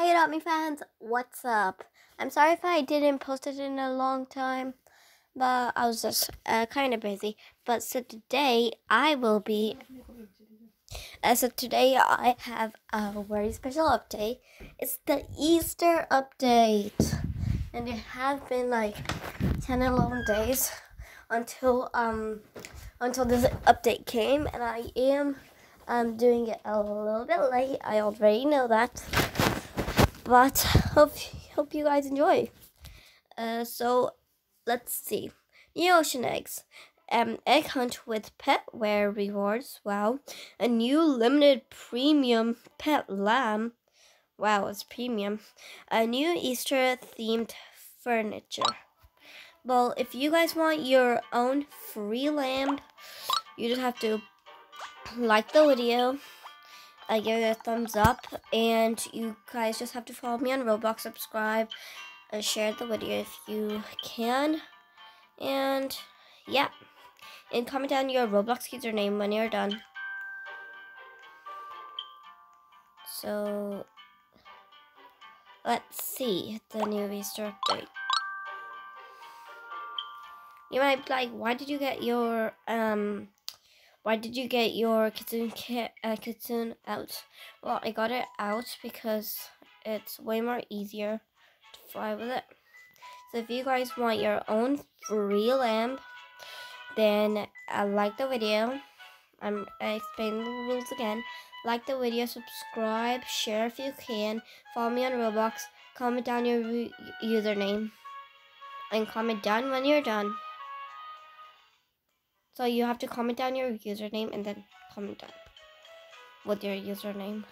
Hey Adopt fans, what's up? I'm sorry if I didn't post it in a long time, but I was just uh, kind of busy. But so today I will be. Uh, so today I have a very special update. It's the Easter update, and it has been like 10 11 days until um until this update came, and I am um doing it a little bit late. I already know that but hope hope you guys enjoy. Uh, so let's see. New ocean eggs. Um, egg hunt with pet wear rewards. Wow. A new limited premium pet lamb. Wow, it's premium. A new Easter themed furniture. Well, if you guys want your own free lamb, you just have to like the video uh, give it a thumbs up. And you guys just have to follow me on Roblox, subscribe, and share the video if you can. And yeah. And comment down your Roblox username when you're done. So let's see the new Easter update. You might be like, why did you get your um why did you get your kitsune kit, uh, out? Well, I got it out because it's way more easier to fly with it. So if you guys want your own free lamb, then uh, like the video. I'm I explain the rules again. Like the video, subscribe, share if you can. Follow me on Roblox. Comment down your username. And comment down when you're done. So you have to comment down your username and then comment down with your username.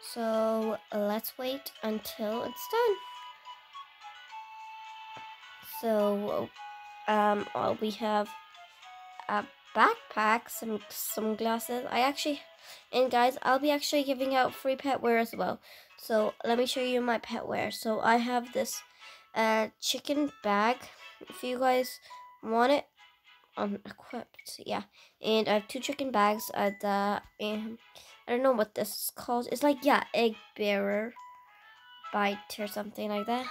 So let's wait until it's done. So um, uh, we have a backpack, some some glasses. I actually, and guys, I'll be actually giving out free pet wear as well. So let me show you my pet wear. So I have this uh, chicken bag. If you guys want it, um equipped yeah. And i have two chicken bags at the and i don't know what this is called. It's like yeah egg bearer bite or something like that.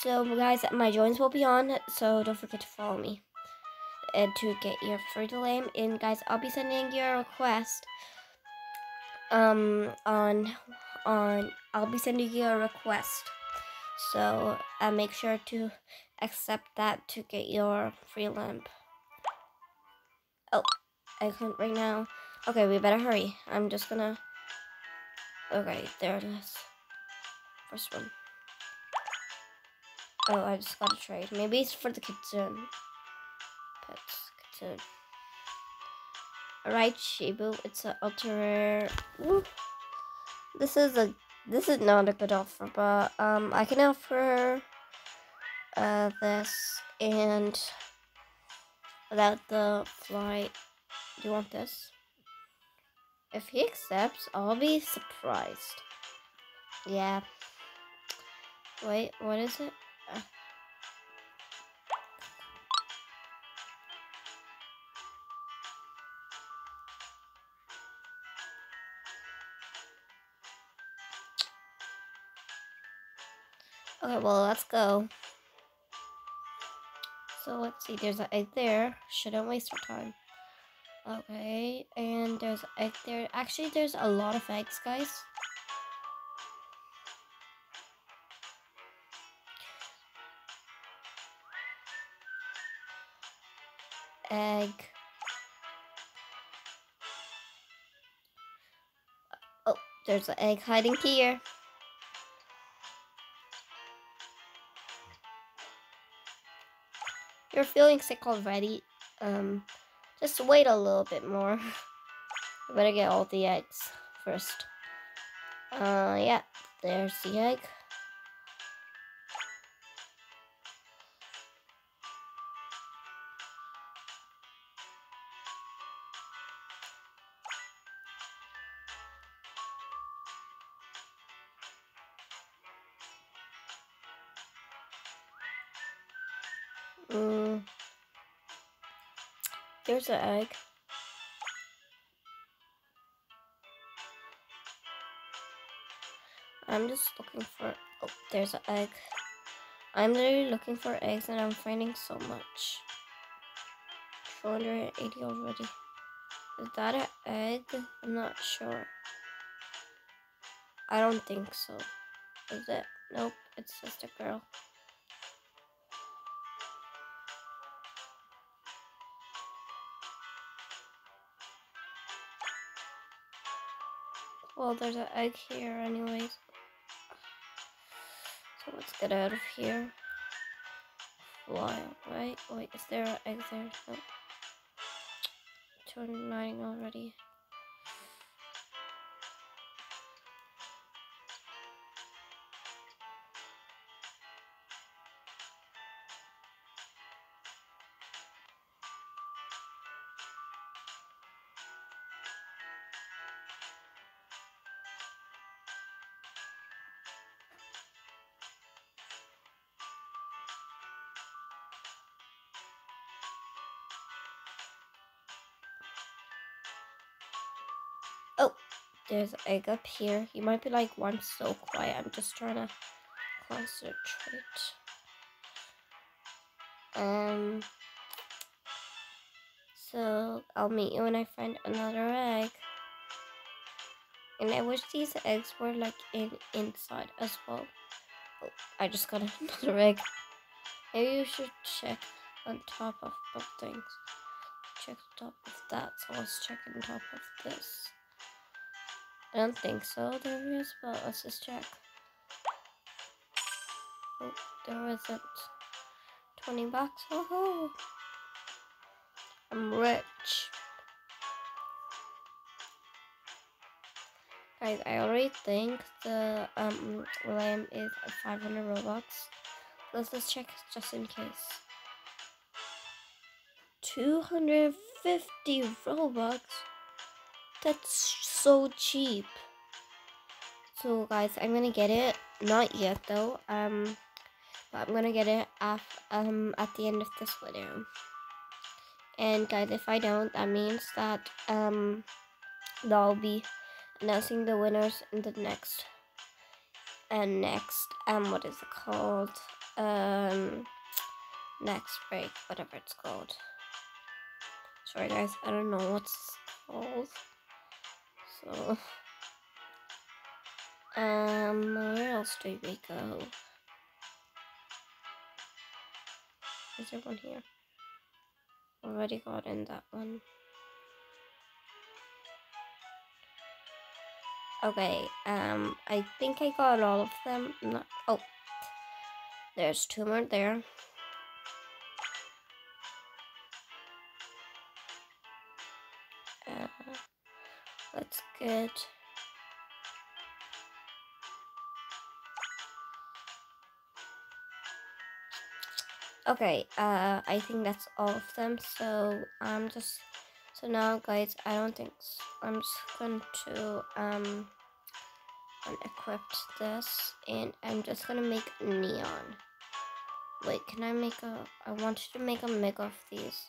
So guys my joins will be on so don't forget to follow me and to get your free lamb and guys i'll be sending you a request um on on i'll be sending you a request. So uh, make sure to accept that to get your free lamb Oh, I can't right now. Okay, we better hurry. I'm just gonna... Okay, there it is. First one. Oh, I just got a trade. Maybe it's for the kitsune. Pets, kitsune. Alright, Shibu, it's an ultra rare. This is a this is not a good offer, but um I can offer uh this and without the flight. Do you want this? If he accepts, I'll be surprised. Yeah. Wait, what is it? Uh. Okay, well, let's go. So let's see, there's an egg there. Shouldn't waste our time. Okay, and there's an egg there. Actually, there's a lot of eggs, guys. Egg. Oh, there's an egg hiding here. You're feeling sick already, um, just wait a little bit more. I better get all the eggs first. Uh, yeah, there's the egg. There's an egg. I'm just looking for. Oh, there's an egg. I'm literally looking for eggs and I'm finding so much. 480 already. Is that an egg? I'm not sure. I don't think so. Is it? Nope, it's just a girl. Well, there's an egg here anyways. So let's get out of here. Fly, right? Wait, is there an egg there? No. 209 already. There's egg up here. You might be like, why I'm so quiet. I'm just trying to concentrate. Um, so I'll meet you when I find another egg. And I wish these eggs were like in inside as well. Oh, I just got another egg. Maybe you should check on top of both things. Check the top of that, so let's check on top of this. I don't think so. There is, but let's just check. Oh, there isn't. 20 bucks. Oh, I'm rich. Guys, I already think the um lamb is 500 Robux. Let's just check just in case. 250 Robux? That's so cheap. So guys, I'm gonna get it. Not yet though. Um, but I'm gonna get it af um at the end of this video. And guys, if I don't, that means that um, I'll be announcing the winners in the next and next um what is it called um next break whatever it's called sorry guys i don't know what's called so, um, where else do we go? Is there one here? Already got in that one. Okay, um, I think I got all of them. Not, oh, there's two more there. That's good. Okay, uh, I think that's all of them. So I'm just so now, guys. I don't think so. I'm just going to um unequip this, and I'm just gonna make neon. Wait, can I make a? I wanted to make a mega of these.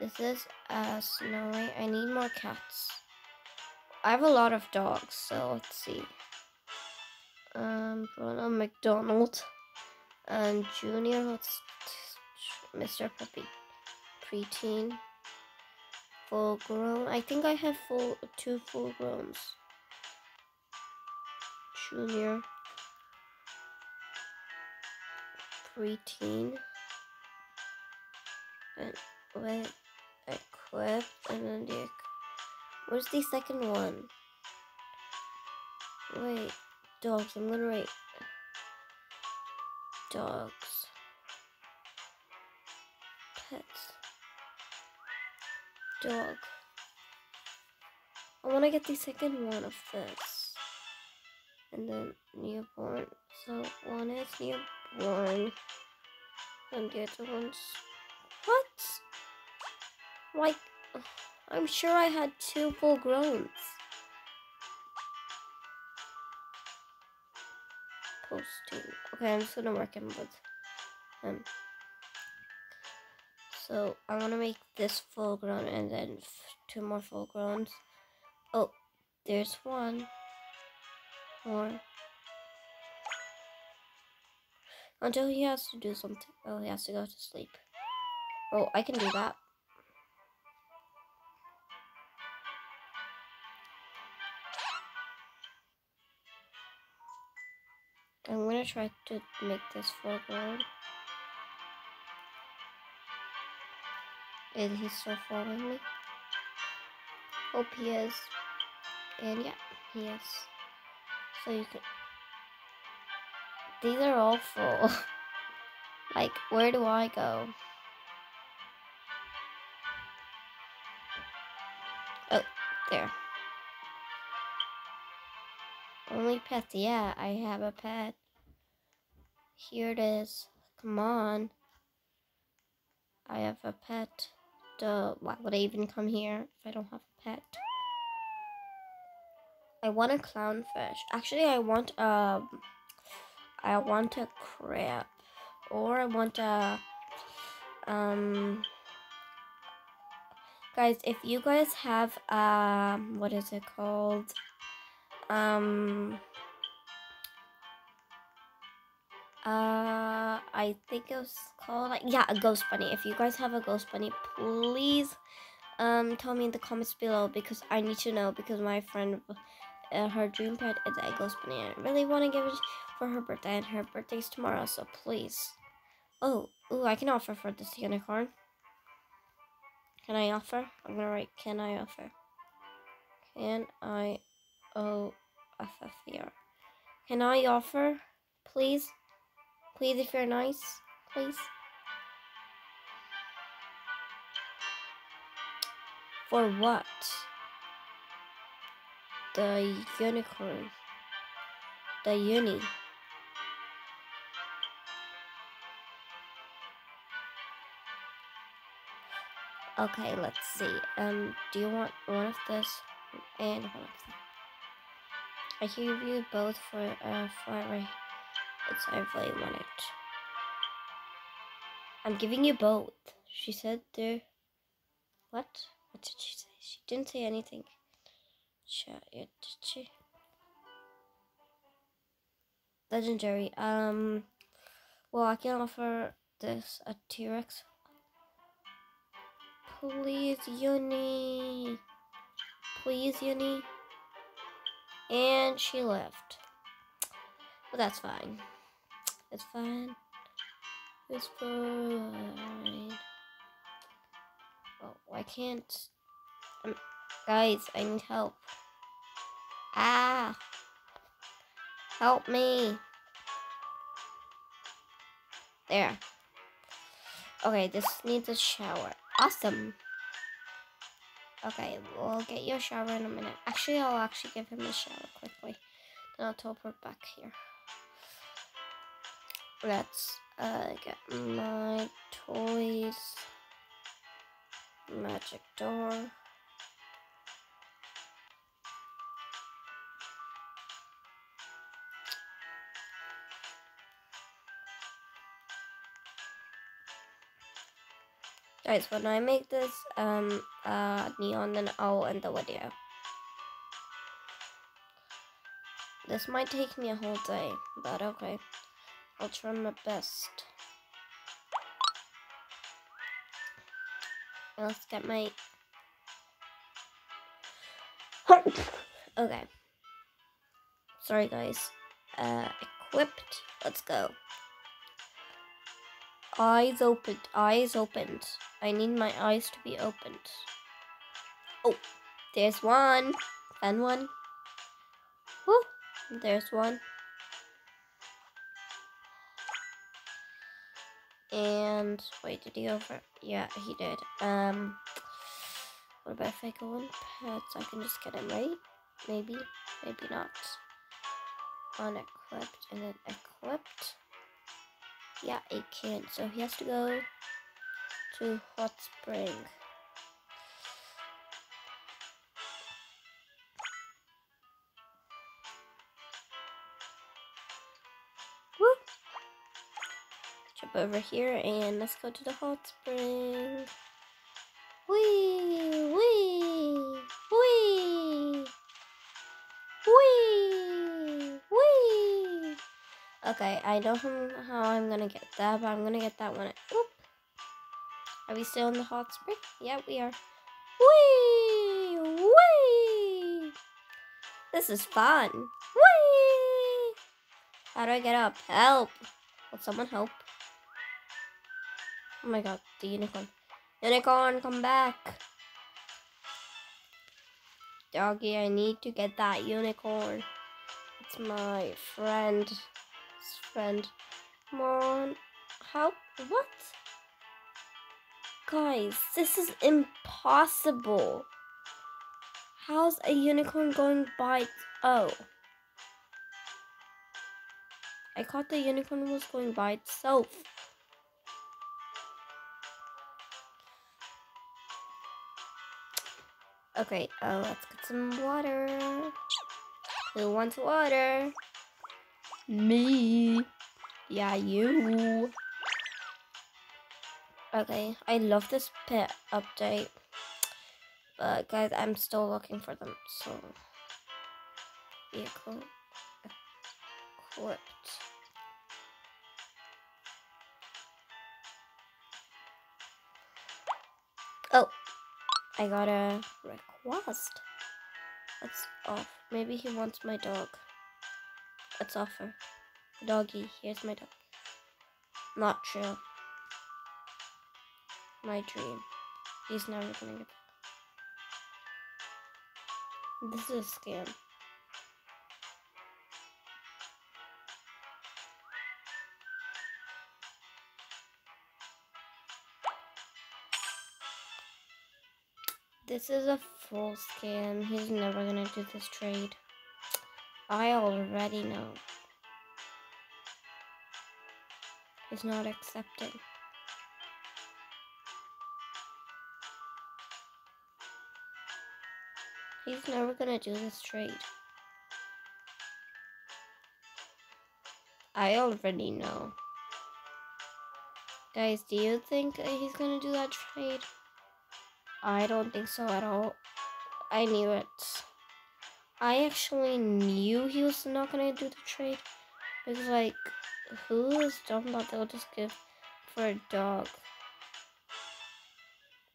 This is uh Snow White. I need more cats. I have a lot of dogs, so let's see. Um, Bruno McDonald and Junior. What's Mr. Puppy? Preteen. Full grown. I think I have full two full growns. Junior. Preteen. And wait, equip, and then the Where's the second one? Wait, dogs. I'm gonna write dogs. Pets. Dog. I want to get the second one of this. And then newborn. So one is newborn. And the other one's... What? Like... I'm sure I had two full growns. Posting. Okay, I'm just gonna work in with him. So I want to make this full grown and then two more full growns. Oh, there's one more. until he has to do something. Oh, he has to go to sleep. Oh, I can do that. I'm gonna try to make this full grown. Is he still following me? Hope he is. And yeah, he is. So you can. These are all full. like, where do I go? Oh, there. Only pets. Yeah, I have a pet. Here it is. Come on. I have a pet. Duh, why would I even come here if I don't have a pet? I want a clownfish. Actually, I want a, um, I want a crab, or I want a, um, guys. If you guys have, um, what is it called? Um, uh, I think it was called like yeah, a ghost bunny. If you guys have a ghost bunny, please um tell me in the comments below because I need to know because my friend uh, her dream pet is a ghost bunny. And I really want to give it for her birthday and her birthday's tomorrow, so please. Oh, ooh, I can offer for this unicorn. Can I offer? I'm gonna write can I offer. Can I O F F E R. Can I offer, please? Please, if you're nice, please. For what? The unicorn. The uni. Okay, let's see. Um, do you want one of this and one of that? I give you both for uh for it's I really want it. I'm giving you both. She said there. What? What did she say? She didn't say anything. Chat yet, did she? Legendary. Um. Well, I can offer this a T-Rex. Please, Uni. Please, Uni. And she left. But that's fine. It's fine. It's fine. Oh, I can't. Um, guys, I need help. Ah! Help me! There. Okay, this needs a shower. Awesome! Okay, we'll get you a shower in a minute. Actually, I'll actually give him a shower quickly. Then I'll teleport back here. Let's uh, get my toys. Magic door. Guys, when I make this um uh neon, then I'll end the video. This might take me a whole day, but okay. I'll try my best. Let's get my... okay. Sorry, guys. Uh, equipped. Let's go. Eyes opened. Eyes opened. I need my eyes to be opened. Oh, there's one. And one. Woo, there's one. And wait, did he over? Yeah, he did. Um, what about if I go in pets? I can just get him right. Maybe, maybe not. Unequipped and then equipped. Yeah, it can. So he has to go to Hot Spring. Woo! Jump over here and let's go to the hot spring. Wee! Wee! Wee! Wee! Wee! Okay, I know how I'm gonna get that, but I'm gonna get that one. Are we still in the hot spring? Yeah, we are. Whee! Whee! This is fun. Whee! How do I get up? Help! Will someone help? Oh my god, the unicorn. Unicorn, come back. Doggy, I need to get that unicorn. It's my friend friend. Come on. How? What? Guys, this is impossible. How's a unicorn going by? Oh. I thought the unicorn was going by itself. Okay, uh, let's get some water. Who wants water? Me. Yeah, you. Okay, I love this pit update. But guys, I'm still looking for them. So, vehicle equipped. Oh, I got a request. That's off. Maybe he wants my dog. Let's offer. Doggy, here's my dog. Not true. My dream. He's never gonna get. This is a scam. This is a full scam. He's never gonna do this trade. I already know. He's not accepting. He's never gonna do this trade. I already know. Guys, do you think he's gonna do that trade? I don't think so at all. I knew it. I actually knew he was not gonna do the trade because like who is dumb that they'll just give for a dog?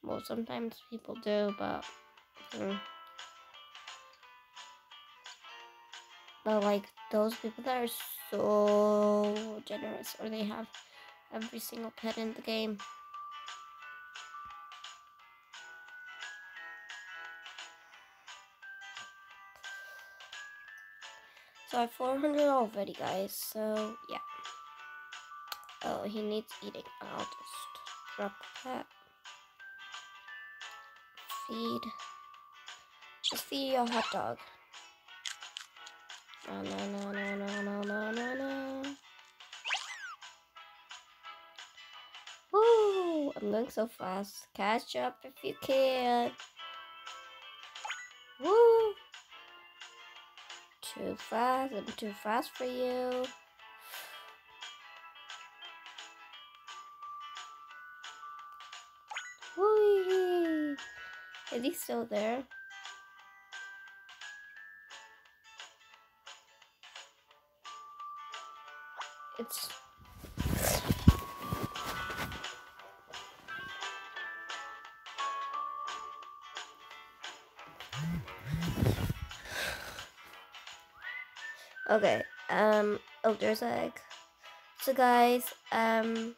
Well, sometimes people do, but hmm. But like those people that are so generous or they have every single pet in the game. So I have 400 already, guys. So, yeah. Oh, he needs eating. I'll just drop that. Feed. Just feed your hot dog. No, no, no, no, no, no, no, no. Woo! I'm going so fast. Catch up if you can. Woo! Too fast. I'm too fast for you. Whee! Is he still there? Okay. Um. Oh, there's egg. So guys, um.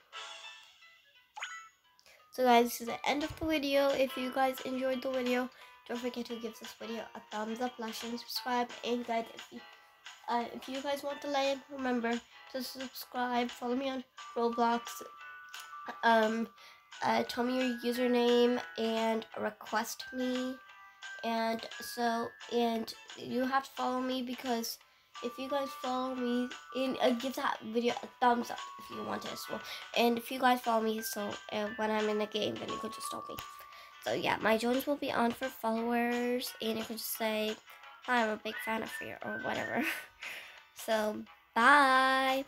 So guys, this is the end of the video. If you guys enjoyed the video, don't forget to give this video a thumbs up, like, and subscribe. And guys, if you, uh, if you guys want to like, remember to subscribe. Follow me on Roblox. Um, uh, tell me your username and request me. And so, and you have to follow me because if you guys follow me and uh, give that video a thumbs up if you want to as well. And if you guys follow me so uh, when i'm in the game then you could just tell me. So yeah my joins will be on for followers and you could just say i'm a big fan of you or whatever. So bye